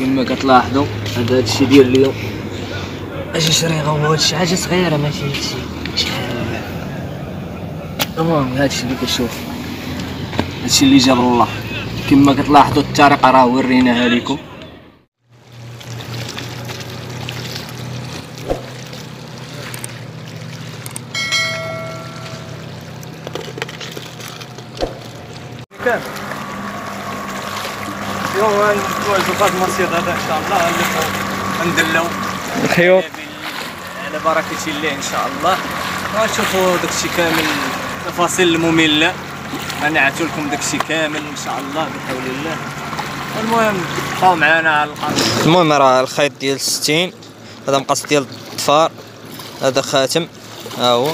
كما كتلاحظوا هذا هادشي ديال اليوم. أجي شريغة هو هادشي حاجة صغيرة ماشي هادشي شحال المهم هادشي اللي كتشوف هادشي اللي جابر الله. كما كتلاحظوا الطريقة راه وريناها لكم اليوم في هذا المرصد هذا ان شاء الله ندلو الخيوط على بركه الله ان شاء الله غنشوفوا داكشي كامل التفاصيل الممله غنعتو لكم داكشي كامل ان شاء الله بحول الله المهم بقاو معنا على القناه المهم راه الخيط ديال 60 هذا مقص ديال الظفار. هذا خاتم. ها هو.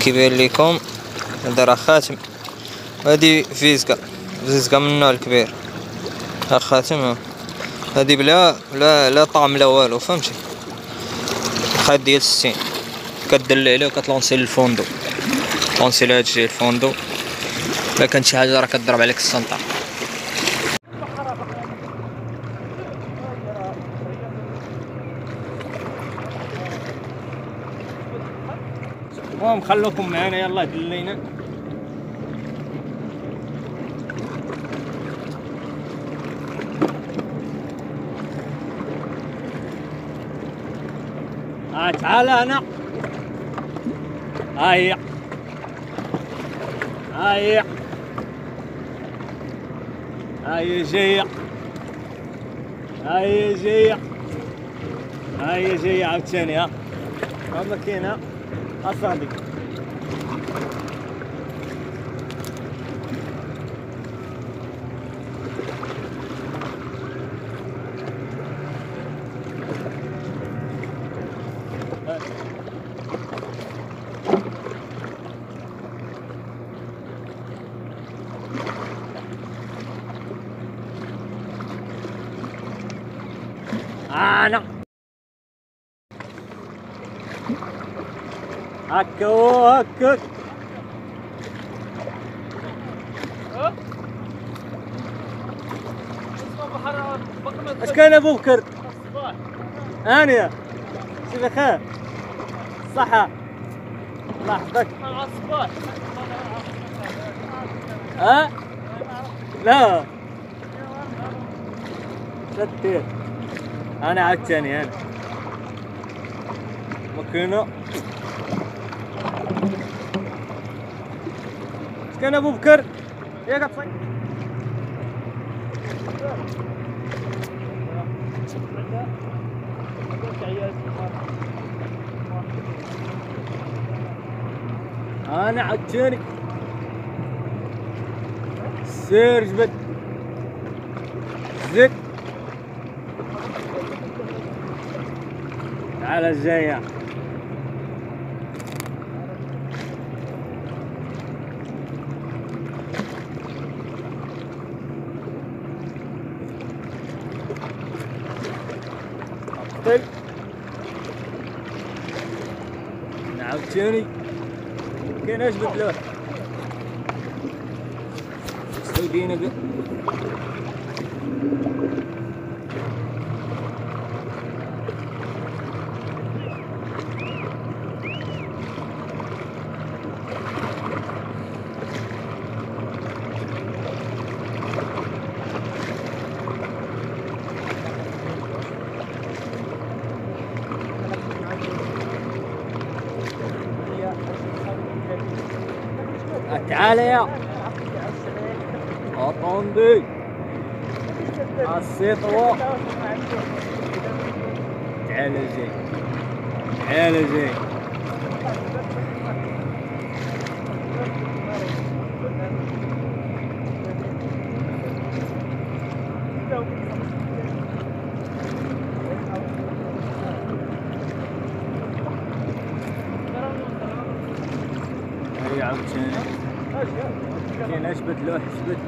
كيبان لكم هذا راه خاتم. هادي فيزكا فيزكا من النوع الكبير. ها خاتم ها هادي بلا لا لا طعم لا والو فهمتي؟ الخيط ديال 60 كدل عليه وكتلونسي للفوندو لونسي لهادشي الفوندو. الا كانت شي حاجة راه كضرب عليك السنطة. المهم خلوكم معنا يلا دلينا. تعال أنا هيا هيا هيا جاية هيا جاية هيا جاية عاوتاني ها. كاين ها اصاحبي أنا هكا هكا اش كان أبو بكر؟ انيا شوف بخير صحة. الله يحفظك ها؟ لا. شتيت أنا عدتني أنا. مكينة كان أبو بكر؟ يا قطعي أنا عدتني سير جبد زد تعال الجاية. عاوتاني كاين اش بدلوه سعودينا attendez assez trois تعال جاي تعال جاي هيا عاوتاني كاين اش بدلوه جبد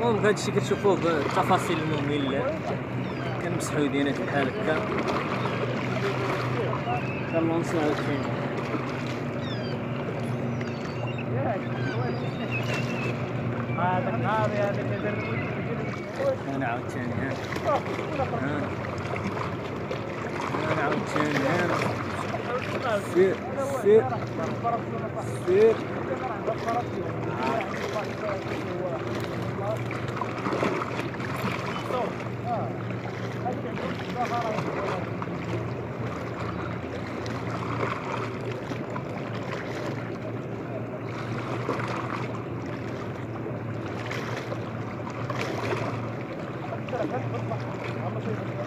المهم هذا الشيء كتشوفوه بالتفاصيل المملة كنمسحو يدينا بحال هكا. كنلونسو عاوتاني هذاك هذاك عاوتاني ها. أنا عاوتاني ها سير سير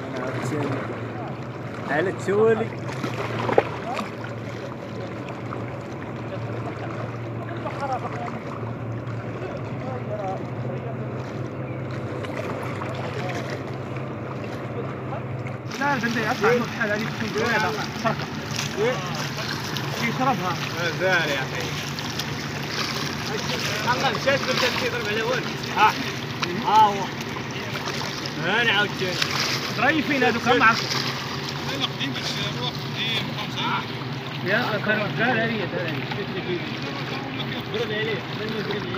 أنا عاوتاني على التوالي لا البنت يطلع بحال هذه تكون يشربها مازال يا أخي. الله مشات تضرب على والو ها. ها هو. أنا عاوتاني ظريفين هذوك ما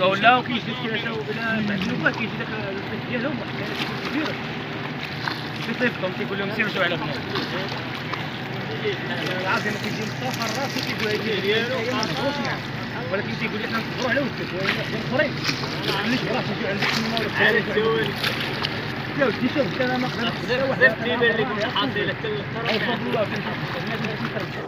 قول كيجي كذا تو بلا معلومات كيجي داك الفلوس ديالهم كيصيفطهم كيقول لهم سيروا على بنات. العظيم كيجي مصطفى الراس كيقول هذه ديالو ولكن تيقول لي حنا نصبروا على ودك الاخرين علاش راه يجيو عندك تما ولا على التوالي يا ودي شوف أنا ما قدرتش اللي كنت حاصله حتى أي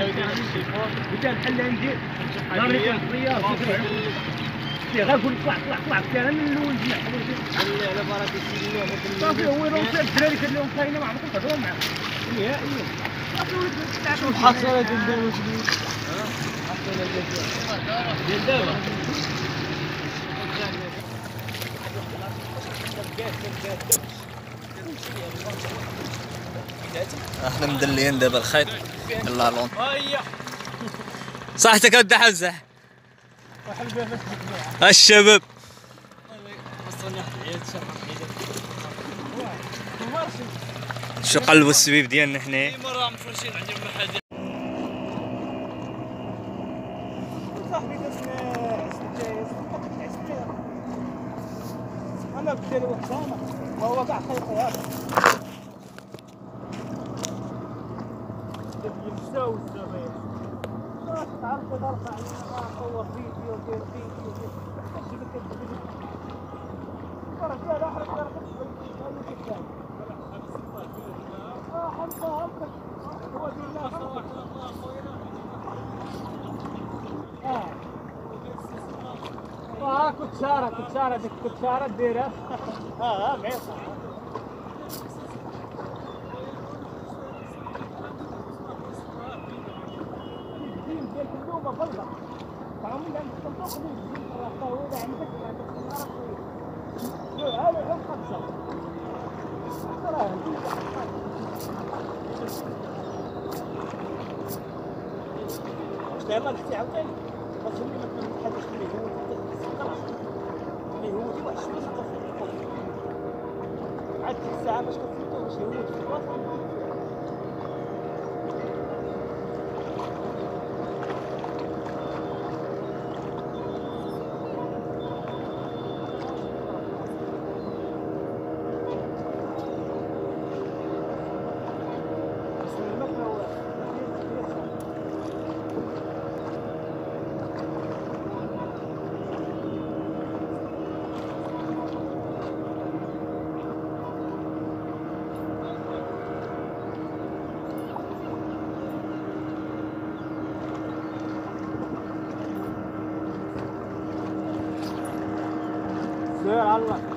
الآخر فضل الله في الحق. وكان حل عندي نهار اللي كنت رياض غير قول طلع طلع طلع من الأول جينا على بركه الله صافي هو يروح الدراري كان لهم كاينة ما عمركم تهضروا معاه نهائيا شوف حصلت قدام ديال دابا إحنا مدليين دابا الخيط يلا لون صحتك ود حمزه الشباب. شو قلبوا السبيب ديالنا حنا صاحبي أنا بدي كاع يمساو الزباين تعرف ترفع علينا صور فيديو دير فيديو شي لك الفيديو فرق لا لا حرك لا آه حمزه هبطك هو دير لا آه آه كتشارة كتشارة ديك كتشارة ديرها آه آه معيصة الدين ديال اللومة بلغة تعاون من عندك تنطق من الدين الطاولة عندك عندك النار هذا هم خمسة ترى لا ما نحكي عاوتاني ما تخلي ما تحدث اللي هو اللي هو في واحد الشيء عاد ديك الساعة باش كتفوتو باش يهود في الوطن بس المكنة هو سير الله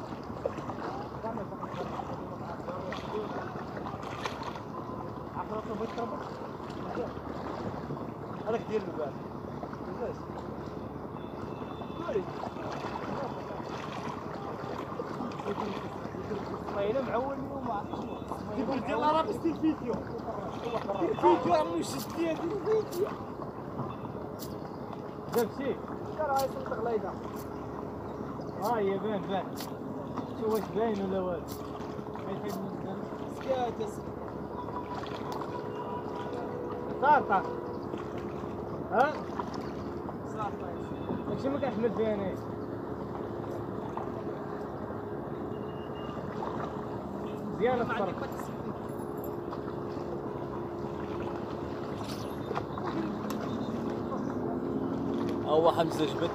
هذاك ديال البال اسماعيل معول اليوم ما عرفتش ديال راه بس الفيديو الفيديو راه مش ديال الفيديو جبتي راه يصدق غلايده ها هي بان بان شوف واش باين ولا والو سكات صار صار ها صار داكشي ما كنحمل فيه انايا مزيان الصرف هو حمزه جبد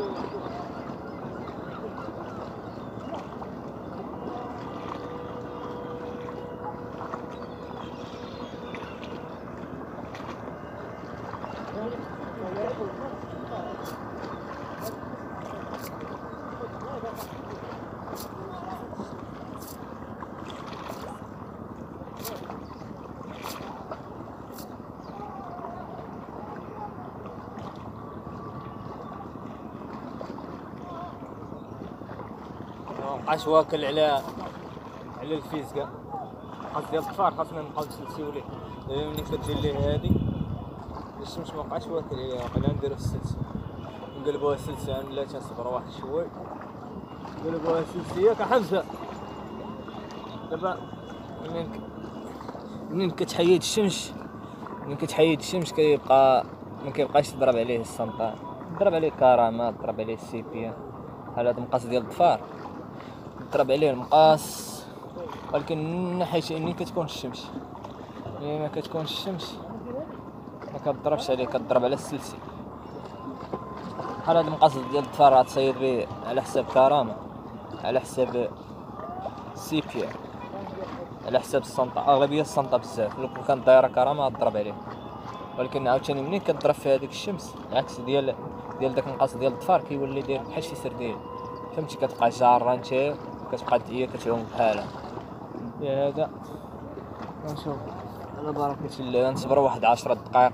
動画。مابقاش واكل على على الفيزكا. خاص ديال الطفار خاصنا نبقاو نسلسيو ليه دابا ملي كتجي ليه هادي. الشمس مابقاش واكل عليها وقيلا نديرو السلس نقلبوها سلسة ولا تصبر واحد شوي نقلبوها سلسة ياك حمزة. دابا منين منين كتحيد الشمس؟ منين كتحيد الشمس؟ كيبقى ما كيبقاش تضرب عليه السنطار تضرب عليه كرامات تضرب عليه السيبيا. بحال هاد ديال الظفار. تضرب عليه المقاس ولكن من ناحية إني كتكون الشمس. ملي ما كتكونش الشمس. ما كتضربش عليه كتضرب على السلسي هاد المقاس ديال الظفار تصيد به على حساب كرامة على حساب سيبيا على حساب السنطة. اغلبية السنطة بزاف. لو كانت دايرة كرامة غتضرب عليه. ولكن عاوتاني منين كتضرب في هذيك الشمس؟ العكس ديال ديال داك المقاس ديال الظفار كيولي داير بحال شي سردين فهمتي؟ كتبقى جارة انت كتبقى هي كتعوم بحالها. يا هذا. نشوف على بركة الله نصبر واحد عشرة دقائق.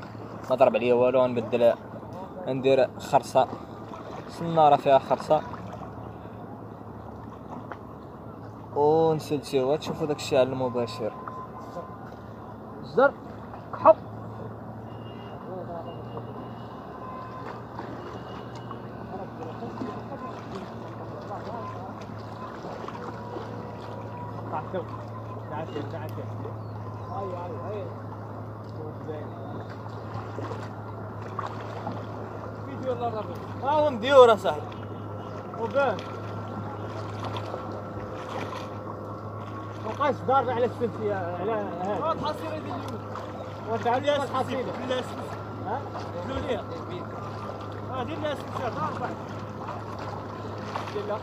ما ضرب عليا والو غنبدل ندير خرصة. سنارة فيها خرصة. ونسلسيوها تشوفوا داك الشيء على المباشر. زر. حط تعال تعال تعال هاي هاي هاي فيديو الله ربي ها هو مديور صاحبي وبان مبقاش ضارب على السلسية على هذا الحصيلة ديال اليوم. وتعالي الحصيلة لا ها؟ لوليها آه دير لها السلسية ضاربة دير لها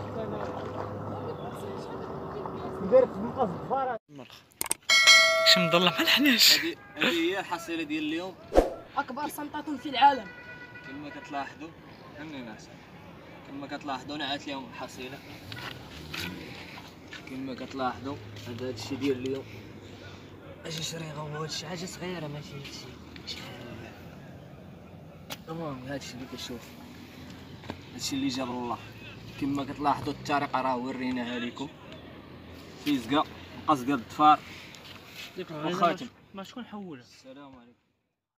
ندير في مقص الظفار شي مضلع ما الحناش؟ هذه هي الحصيلة ديال اليوم. أكبر سلطة في العالم. كما كتلاحظوا. هني ناس. كما كتلاحظوا نعات لهم الحصيله كما كتلاحظوا هذا هادشي ديال اليوم. ماشي شريغه هو هادشي حاجة صغيره ماشي هادشي شي. حاجة. المهم هادشي اللي كتشوف. هادشي اللي جاب الله. كما كتلاحظوا الطريقة راه وريناها لكم فيزكا مقص ديال الضفار وخاتم ما شكون حولها؟ السلام عليكم.